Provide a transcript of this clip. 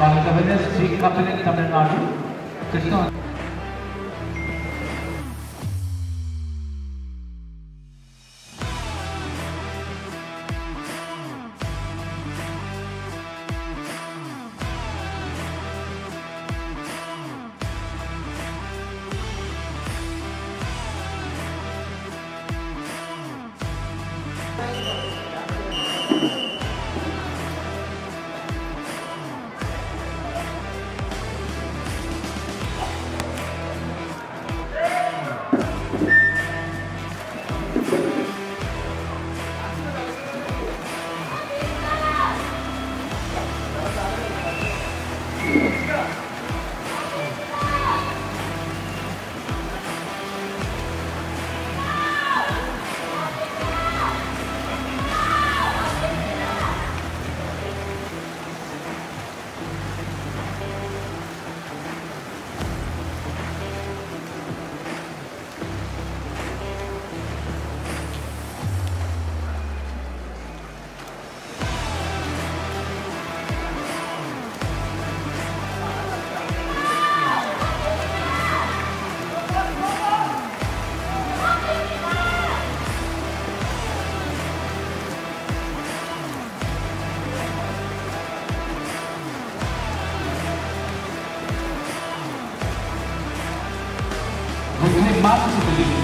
कार्यक्रम में सीख तमिलनाडु कृष्णा impossible